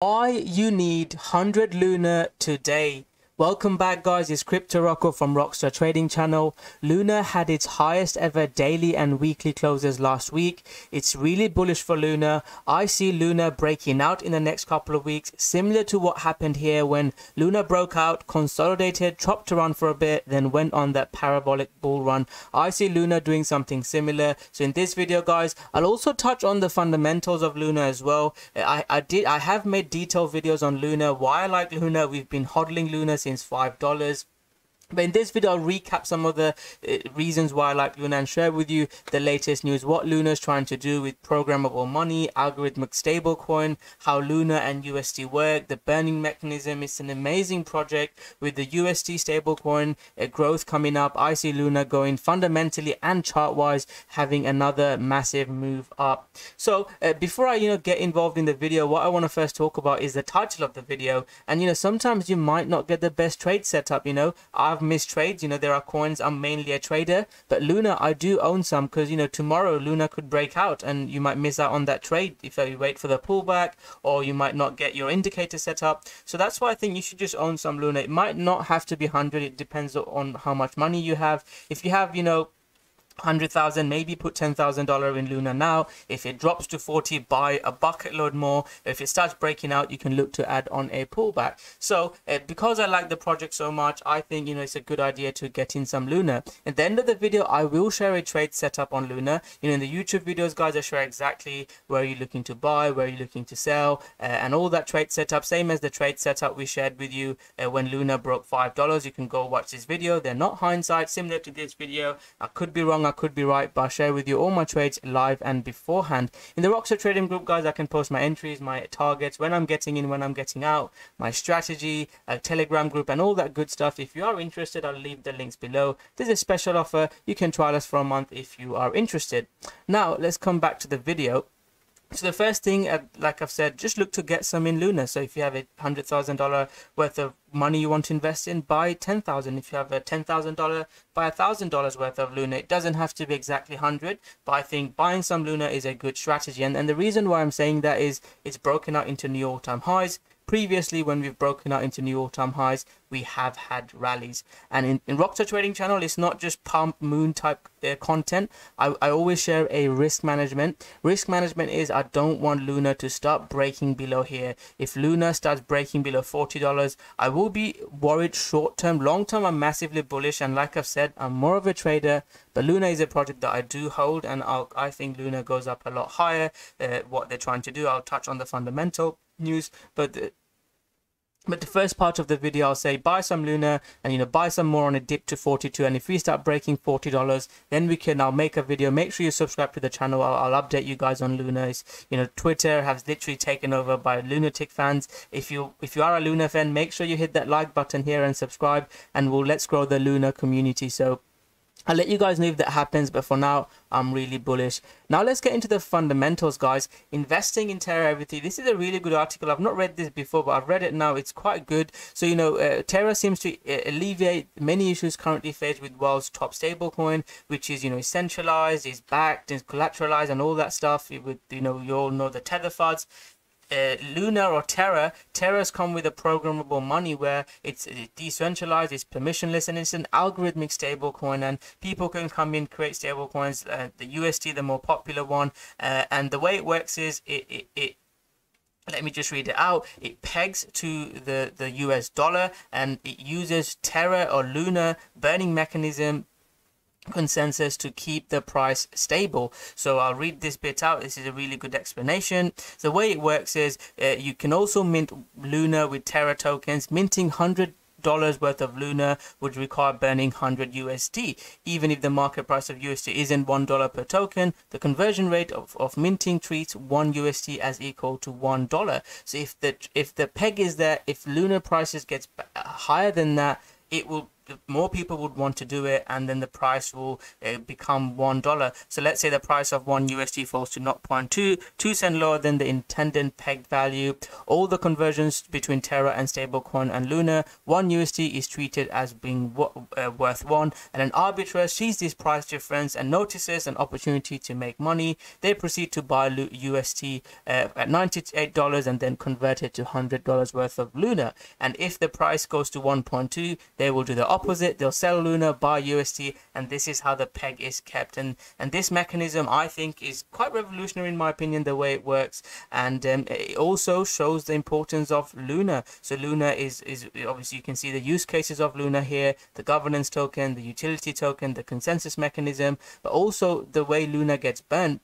Why you need 100 Luna today. Welcome back guys, it's Crypto Rocko from Rockstar Trading Channel. Luna had its highest ever daily and weekly closes last week. It's really bullish for Luna. I see Luna breaking out in the next couple of weeks, similar to what happened here when Luna broke out, consolidated, chopped around for a bit, then went on that parabolic bull run. I see Luna doing something similar. So in this video guys, I'll also touch on the fundamentals of Luna as well. I, I did I have made detailed videos on Luna, why I like Luna. We've been hodling Luna since since $5. But in this video, I'll recap some of the uh, reasons why I like Luna and share with you the latest news, what Luna is trying to do with programmable money, algorithmic stablecoin, how Luna and UST work, the burning mechanism. It's an amazing project with the UST stablecoin growth coming up. I see Luna going fundamentally and chart-wise having another massive move up. So uh, before I you know get involved in the video, what I want to first talk about is the title of the video. And you know sometimes you might not get the best trade setup. You know I've have missed trades. You know, there are coins. I'm mainly a trader, but Luna, I do own some because, you know, tomorrow Luna could break out and you might miss out on that trade if you wait for the pullback or you might not get your indicator set up. So that's why I think you should just own some Luna. It might not have to be 100. It depends on how much money you have. If you have, you know, 100,000 maybe put $10,000 in Luna now. If it drops to 40 buy a bucket load more. If it starts breaking out you can look to add on a pullback. So uh, because I like the project so much I think you know it's a good idea to get in some Luna. At the end of the video I will share a trade setup on Luna. You know in the YouTube videos guys I share exactly where you're looking to buy where you're looking to sell uh, and all that trade setup same as the trade setup we shared with you uh, when Luna broke five dollars. You can go watch this video. They're not hindsight similar to this video. I could be wrong I could be right, but I share with you all my trades live and beforehand. In the Rockstar Trading Group, guys, I can post my entries, my targets, when I'm getting in, when I'm getting out, my strategy, a Telegram group, and all that good stuff. If you are interested, I'll leave the links below. There's a special offer. You can trial us for a month if you are interested. Now, let's come back to the video. So the first thing, uh, like I've said, just look to get some in Luna. So if you have a hundred thousand dollar worth of money you want to invest in, buy ten thousand. If you have a ten thousand dollar, buy a thousand dollars worth of Luna. It doesn't have to be exactly hundred, but I think buying some Luna is a good strategy. And and the reason why I'm saying that is it's broken out into new all-time highs previously when we've broken out into new all-time highs we have had rallies. And in, in rockstar trading channel it's not just pump moon type uh, content. I, I always share a risk management. Risk management is i don't want luna to start breaking below here. If luna starts breaking below 40 dollars i will be worried short term long term i'm massively bullish. And like i've said i'm more of a trader. But luna is a project that i do hold. And I'll, i think luna goes up a lot higher uh, what they're trying to do. I'll touch on the fundamental news. But the, but the first part of the video i'll say buy some luna and you know buy some more on a dip to 42 and if we start breaking 40 dollars then we can now make a video. Make sure you subscribe to the channel. I'll, I'll, update you guys on luna. It's, you know twitter has literally taken over by lunatic fans. If you if you are a luna fan make sure you hit that like button here and subscribe. And we'll let's grow the luna community. So I'll let you guys know if that happens, but for now, I'm really bullish. Now let's get into the fundamentals, guys. Investing in Terra everything. This is a really good article. I've not read this before, but I've read it now. It's quite good. So, you know, uh, Terra seems to uh, alleviate many issues currently faced with world's top stablecoin, which is, you know, centralized, is backed, is collateralized, and all that stuff. With, you know, you all know the tether funds uh, Luna or Terra, Terra's come with a programmable money where it's decentralized, it's permissionless, and it's an algorithmic stablecoin. And people can come in, create stablecoins. Uh, the UST, the more popular one, uh, and the way it works is it, it, it let me just read it out. It pegs to the, the US dollar and it uses Terra or Luna burning mechanism consensus to keep the price stable. So I'll read this bit out. This is a really good explanation. The way it works is uh, you can also mint Luna with Terra tokens. Minting 100 dollars worth of Luna would require burning 100 UST. Even if the market price of UST isn't one dollar per token, the conversion rate of, of minting treats one UST as equal to one dollar. So if the if the peg is there, if Luna prices gets higher than that, it will more people would want to do it and then the price will uh, become one dollar. So let's say the price of one UST falls to 0.2 2 cent lower than the intended pegged value. All the conversions between terra and stablecoin and luna one UST is treated as being uh, worth one. And an arbiter sees this price difference and notices an opportunity to make money. They proceed to buy UST uh, at 98 dollars and then convert it to 100 dollars worth of luna. And if the price goes to 1.2 they will do the opposite they'll sell luna buy UST and this is how the peg is kept. And and this mechanism i think is quite revolutionary in my opinion the way it works. And um, it also shows the importance of luna. So luna is is obviously you can see the use cases of luna here the governance token the utility token the consensus mechanism but also the way luna gets burnt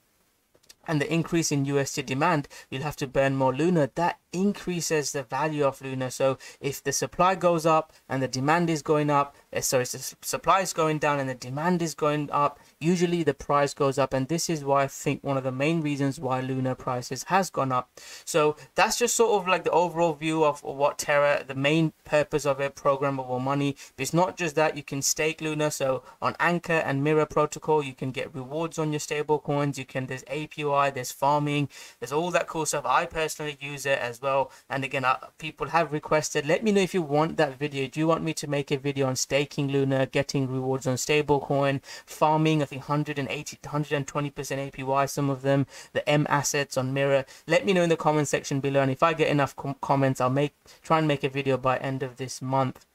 and the increase in UST demand, you'll have to burn more Luna. That increases the value of Luna. So if the supply goes up and the demand is going up, uh, sorry, the supply is going down and the demand is going up, usually the price goes up. And this is why I think one of the main reasons why Luna prices has gone up. So that's just sort of like the overall view of what Terra, the main purpose of it, programmable money. But it's not just that you can stake Luna. So on Anchor and Mirror protocol, you can get rewards on your stable coins. You can, there's API, there's farming, there's all that cool stuff. I personally use it as well. And again, uh, people have requested, let me know if you want that video. Do you want me to make a video on staking Luna, getting rewards on stablecoin, farming, I think 180 120% APY, some of them, the M assets on Mirror. Let me know in the comment section below. And if I get enough com comments, I'll make try and make a video by end of this month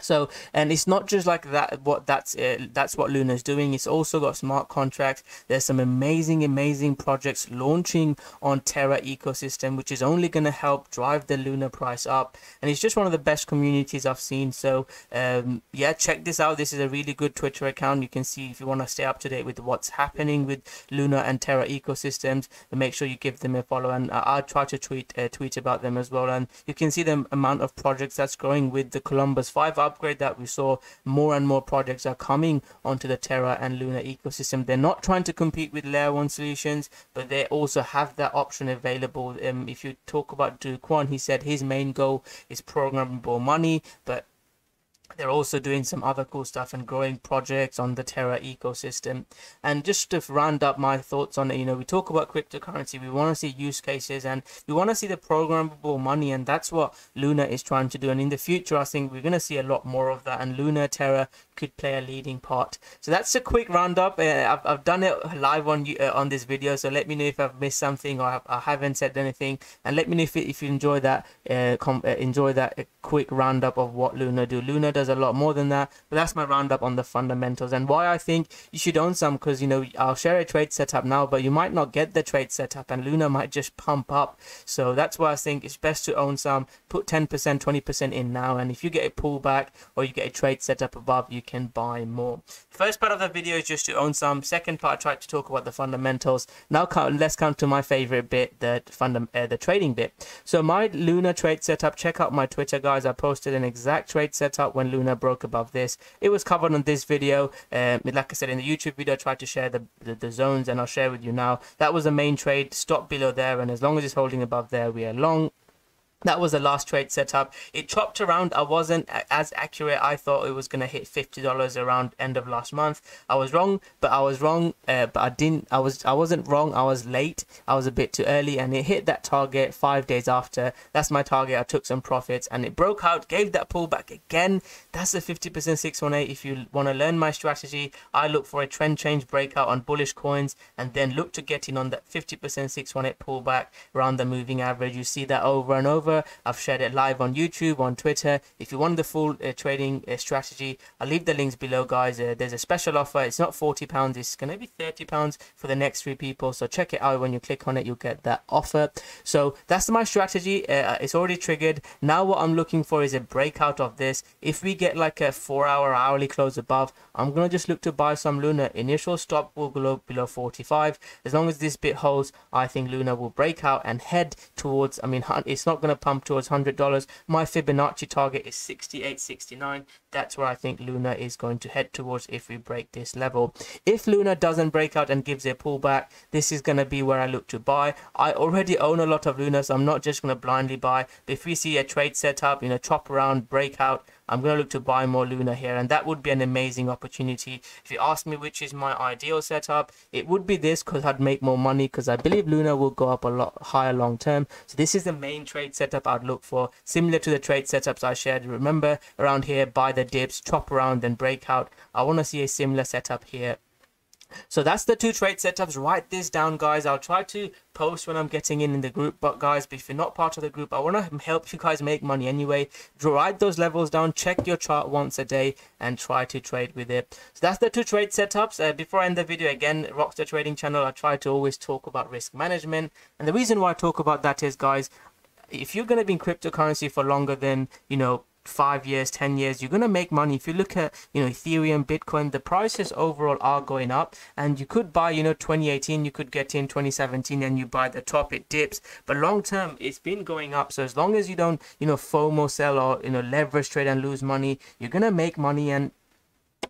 so and it's not just like that what that's uh, that's what luna's doing. It's also got smart contracts. There's some amazing amazing projects launching on terra ecosystem which is only going to help drive the luna price up. And it's just one of the best communities i've seen. So um, yeah check this out. This is a really good twitter account. You can see if you want to stay up to date with what's happening with luna and terra ecosystems make sure you give them a follow. And i'll try to tweet uh, tweet about them as well. And you can see the amount of projects that's growing with the columbus 5 upgrade that we saw, more and more projects are coming onto the Terra and Luna ecosystem. They're not trying to compete with layer one solutions, but they also have that option available. Um, if you talk about Do Kwon, he said his main goal is programmable money, but they're also doing some other cool stuff and growing projects on the Terra ecosystem. And just to round up my thoughts on it, you know, we talk about cryptocurrency, we want to see use cases and we want to see the programmable money, and that's what Luna is trying to do. And in the future, I think we're going to see a lot more of that, and Luna Terra could play a leading part. So that's a quick roundup. Uh, I've, I've done it live on uh, on this video, so let me know if I've missed something or I haven't said anything, and let me know if, if you enjoy that uh, uh, enjoy that uh, quick roundup of what Luna do. Luna does a lot more than that, but that's my roundup on the fundamentals and why I think you should own some because you know I'll share a trade setup now, but you might not get the trade setup and Luna might just pump up. So that's why I think it's best to own some. Put 10%, 20% in now, and if you get a pullback or you get a trade setup above, you can buy more. First part of the video is just to own some. Second part, I tried to talk about the fundamentals. Now let's come to my favorite bit, the fundam uh, the trading bit. So my Luna trade setup. Check out my Twitter, guys. I posted an exact trade setup when Luna broke above this. It was covered on this video. Um, like I said in the YouTube video, I tried to share the, the, the zones, and I'll share with you now. That was the main trade. Stop below there, and as long as it's holding above there, we are long that was the last trade setup. It chopped around. I wasn't as accurate. I thought it was going to hit $50 around end of last month. I was wrong, but I was wrong. Uh, but I didn't. I was. I wasn't wrong. I was late. I was a bit too early, and it hit that target five days after. That's my target. I took some profits, and it broke out. Gave that pullback again. That's a 50% 618. If you want to learn my strategy, I look for a trend change breakout on bullish coins, and then look to get in on that 50% 618 pullback around the moving average. You see that over and over I've shared it live on YouTube, on Twitter. If you want the full uh, trading uh, strategy, I'll leave the links below, guys. Uh, there's a special offer. It's not £40, it's going to be £30 for the next three people. So check it out. When you click on it, you'll get that offer. So that's my strategy. Uh, it's already triggered. Now what I'm looking for is a breakout of this. If we get like a four hour hourly close above, I'm going to just look to buy some Luna. Initial stop will go below 45. As long as this bit holds, I think Luna will break out and head towards, I mean, it's not going to pump towards $100. My Fibonacci target is 68.69. That's where I think Luna is going to head towards if we break this level. If Luna doesn't break out and gives a pullback, this is going to be where I look to buy. I already own a lot of Luna, so I'm not just going to blindly buy. But if we see a trade setup, you know, chop around, breakout, I'm going to look to buy more Luna here, and that would be an amazing opportunity. If you ask me which is my ideal setup, it would be this because I'd make more money because I believe Luna will go up a lot higher long term. So this is the main trade setup I'd look for, similar to the trade setups I shared. Remember around here, buy the dips, chop around, then break out. I want to see a similar setup here so that's the two trade setups. Write this down, guys. I'll try to post when I'm getting in in the group. But guys, if you're not part of the group, I want to help you guys make money anyway. Write those levels down. Check your chart once a day and try to trade with it. So that's the two trade setups. Uh, before I end the video, again, Rockstar Trading Channel, I try to always talk about risk management. And the reason why I talk about that is, guys, if you're going to be in cryptocurrency for longer than, you know, five years, 10 years, you're going to make money. If you look at, you know, Ethereum, Bitcoin, the prices overall are going up and you could buy, you know, 2018, you could get in 2017 and you buy the top, it dips. But long term, it's been going up. So as long as you don't, you know, FOMO sell or, you know, leverage trade and lose money, you're going to make money and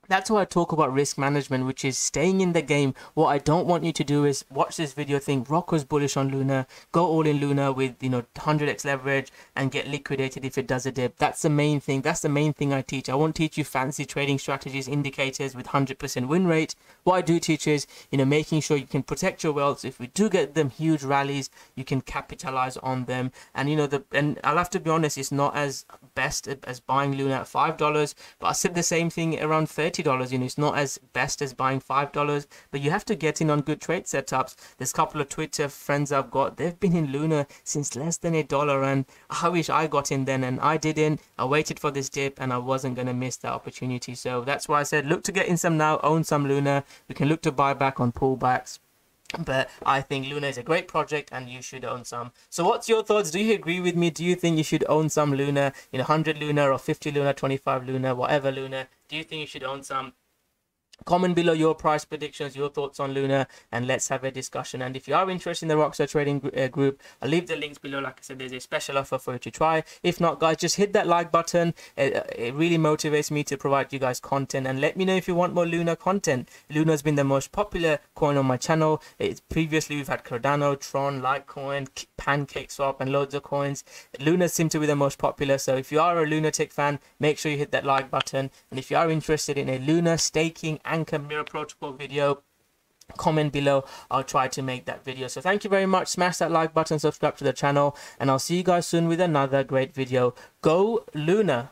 that's why I talk about risk management, which is staying in the game. What I don't want you to do is watch this video, think Rocko's bullish on Luna, go all in Luna with, you know, 100x leverage and get liquidated if it does a dip. That's the main thing. That's the main thing I teach. I won't teach you fancy trading strategies, indicators with 100% win rate. What I do teach is, you know, making sure you can protect your wealth. So if we do get them huge rallies, you can capitalize on them. And, you know, the and I'll have to be honest, it's not as best as buying Luna at $5, but I said the same thing around 30 $30 you know it's not as best as buying $5 but you have to get in on good trade setups there's a couple of twitter friends i've got they've been in luna since less than a dollar and i wish i got in then and i didn't i waited for this dip and i wasn't going to miss that opportunity so that's why i said look to get in some now own some luna we can look to buy back on pullbacks but I think Luna is a great project and you should own some. So what's your thoughts? Do you agree with me? Do you think you should own some Luna, know, 100 Luna or 50 Luna, 25 Luna, whatever Luna? Do you think you should own some? Comment below your price predictions your thoughts on luna and let's have a discussion. And if you are interested in the rockstar trading uh, group i'll leave the links below. Like i said there's a special offer for you to try. If not guys just hit that like button. It, it really motivates me to provide you guys content. And let me know if you want more luna content. Luna has been the most popular coin on my channel. It's previously we've had cardano tron litecoin pancake swap and loads of coins. Luna seem to be the most popular. So if you are a lunatic fan make sure you hit that like button. And if you are interested in a luna staking Anchor Mirror Protocol video. Comment below. I'll try to make that video. So thank you very much. Smash that like button subscribe to the channel and i'll see you guys soon with another great video. Go luna